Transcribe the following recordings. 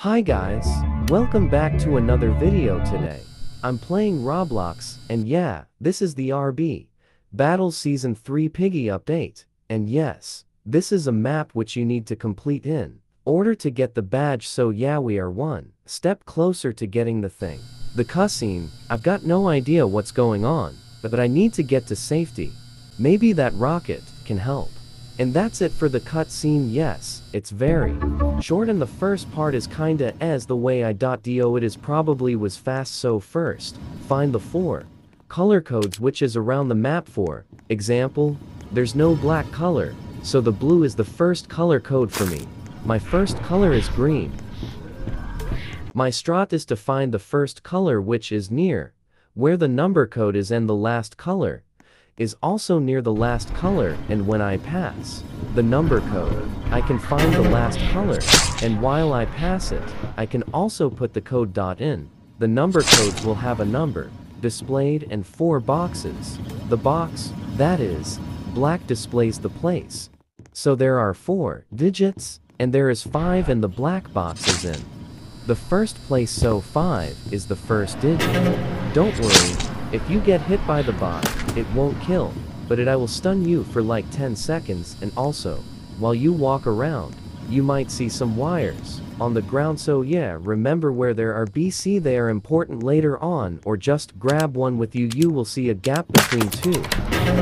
Hi guys, welcome back to another video today. I'm playing Roblox, and yeah, this is the RB Battle Season 3 Piggy update. And yes, this is a map which you need to complete in order to get the badge so yeah we are one step closer to getting the thing. The cutscene, I've got no idea what's going on, but I need to get to safety. Maybe that rocket can help. And that's it for the cutscene yes, it's very short and the first part is kinda as the way I do it is probably was fast so first, find the four color codes which is around the map for example, there's no black color, so the blue is the first color code for me. My first color is green. My strat is to find the first color which is near, where the number code is and the last color, is also near the last color and when I pass the number code, I can find the last color, and while I pass it, I can also put the code dot in. The number codes will have a number, displayed and four boxes. The box, that is, black displays the place. So there are four digits, and there is five and the black box is in. The first place so 5 is the first digit. Don't worry, if you get hit by the bot, it won't kill, but it I will stun you for like 10 seconds and also, while you walk around, you might see some wires on the ground so yeah remember where there are BC they are important later on or just grab one with you you will see a gap between two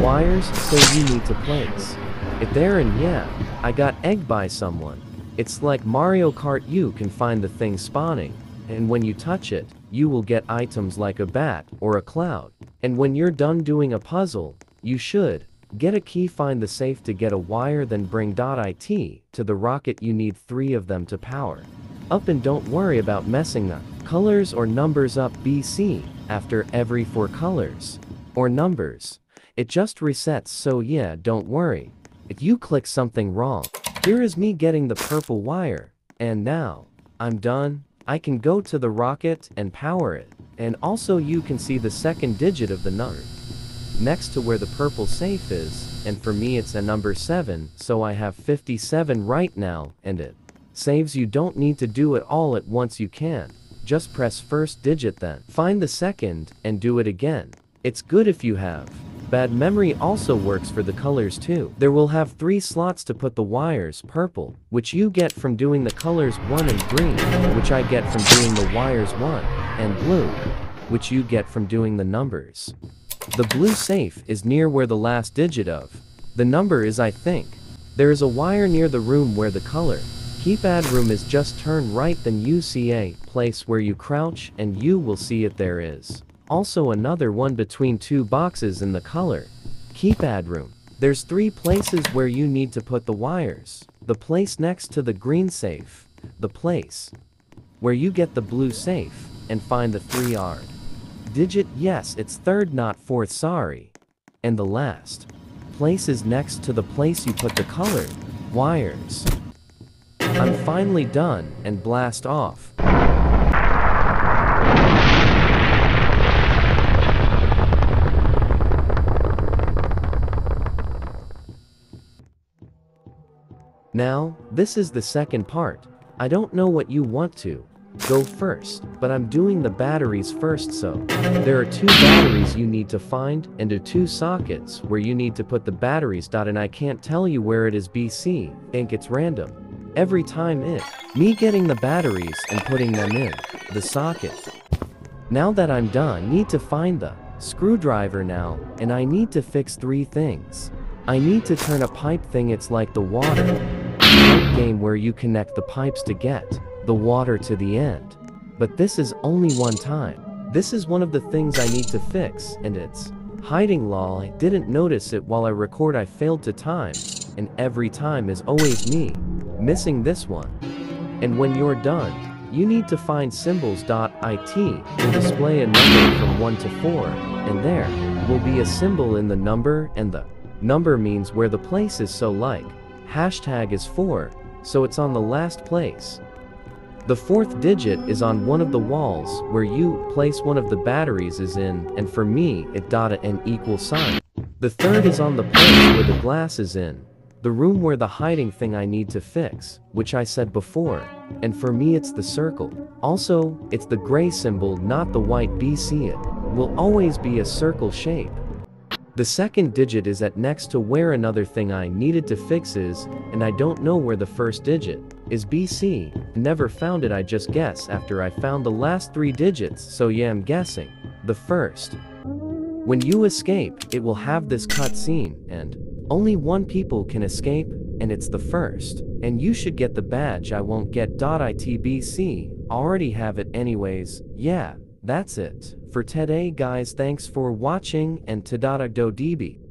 wires so you need to place it there and yeah I got egged by someone it's like Mario Kart you can find the thing spawning and when you touch it you will get items like a bat or a cloud. And when you're done doing a puzzle, you should get a key find the safe to get a wire then bring .it to the rocket you need three of them to power. Up and don't worry about messing up colors or numbers up BC after every four colors or numbers. It just resets so yeah don't worry. If you click something wrong, here is me getting the purple wire. And now, I'm done, I can go to the rocket and power it. And also you can see the second digit of the number. Next to where the purple safe is, and for me it's a number 7, so I have 57 right now, and it saves you don't need to do it all at once you can. Just press first digit then. Find the second, and do it again. It's good if you have. Bad memory also works for the colors too. There will have three slots to put the wires purple, which you get from doing the colors 1 and green, which I get from doing the wires 1, and blue, which you get from doing the numbers. The blue safe is near where the last digit of the number is I think. There is a wire near the room where the color keypad room is just turn right then you see a place where you crouch and you will see it there is. Also another one between two boxes in the color. Keypad room. There's three places where you need to put the wires. The place next to the green safe. The place where you get the blue safe and find the three yard. Digit yes it's third not fourth sorry. And the last place is next to the place you put the colored wires. I'm finally done and blast off. Now, this is the second part. I don't know what you want to go first, but I'm doing the batteries first so. There are two batteries you need to find and two sockets where you need to put the batteries. And I can't tell you where it is BC, think it's random. Every time it, me getting the batteries and putting them in the socket. Now that I'm done, need to find the screwdriver now, and I need to fix three things. I need to turn a pipe thing it's like the water game where you connect the pipes to get the water to the end. But this is only one time. This is one of the things I need to fix and it's hiding law I didn't notice it while I record I failed to time and every time is always me missing this one. And when you're done, you need to find symbols.it will display a number from 1 to 4 and there will be a symbol in the number and the Number means where the place is so like. Hashtag is 4, so it's on the last place. The fourth digit is on one of the walls where you place one of the batteries is in and for me it dot an equal sign. The third is on the place where the glass is in. The room where the hiding thing I need to fix, which I said before, and for me it's the circle. Also, it's the gray symbol not the white BC it, will always be a circle shape. The second digit is at next to where another thing I needed to fix is, and I don't know where the first digit is BC, never found it I just guess after I found the last three digits so yeah I'm guessing, the first. When you escape, it will have this cutscene, and only one people can escape, and it's the first. And you should get the badge I won't get. .itbc, already have it anyways, yeah, that's it. For today guys thanks for watching and tadada do db.